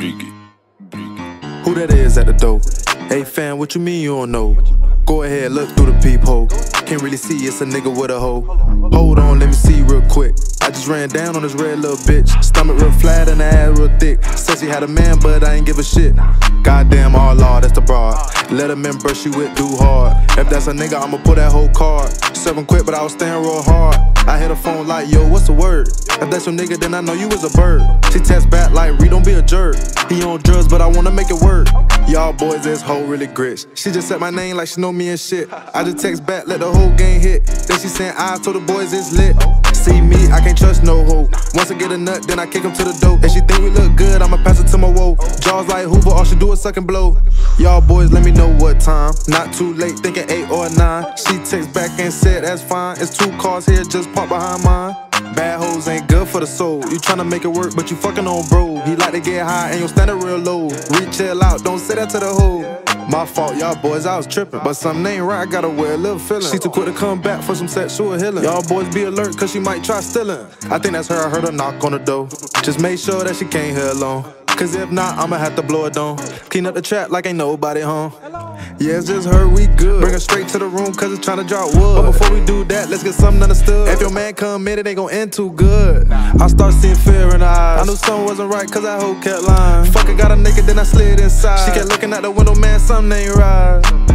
Who that is at the door? Hey fam, what you mean you don't know? Go ahead, look through the peephole. Can't really see it's a nigga with a hoe. Hold on, let me see real quick. I just ran down on this red little bitch. Stomach real flat and the ass real thick. Said she had a man, but I ain't give a shit. Goddamn, all law, that's the broad. Let a man brush you with, do hard. If that's a nigga, I'ma pull that whole card. Seven quit, but I was staying real hard. I hit a phone like, yo, what's the word? If that's your nigga, then I know you was a bird. She text back like, Reed, don't be a jerk. He on drugs, but I wanna make it work. Y'all boys, this hoe really grits. She just said my name like she know me and shit. I just text back, let the whole game hit. Then she saying, I told the boys it's lit. See me, I can't trust no hoe. Once I get a nut, then I kick him to the dope. And she think we look good, I'ma pass it to my woe. Jaws like Hoover, all she do is suck and blow. Y'all boys, let me know what time. Not too late, thinking eight or nine. She text back and said, that's fine. It's two cars here, just park behind mine. Bad hoes ain't good for the soul. You tryna make it work, but you fucking on bro. He like to get high and you standing real low. Reach chill out, don't say that to the hoe. My fault, y'all boys, I was tripping. But something ain't right, I gotta wear a little feeling. She too quick to come back for some sexual healing. Y'all boys be alert, cause she might try stealing. I think that's her, I heard her knock on the door. Just make sure that she can't hear alone. Cause if not, I'ma have to blow it down. Clean up the trap like ain't nobody home. Yeah, it's just her, we good. Bring her straight to the room, cause it's tryna drop wood. But before we do that, let's get something understood. If your man come in, it ain't gon' end too good. I start seeing fear in her eyes. I knew something wasn't right, cause that hoe kept lying. Fucking got a naked, then I slid inside. She kept looking out the window, man, something ain't right.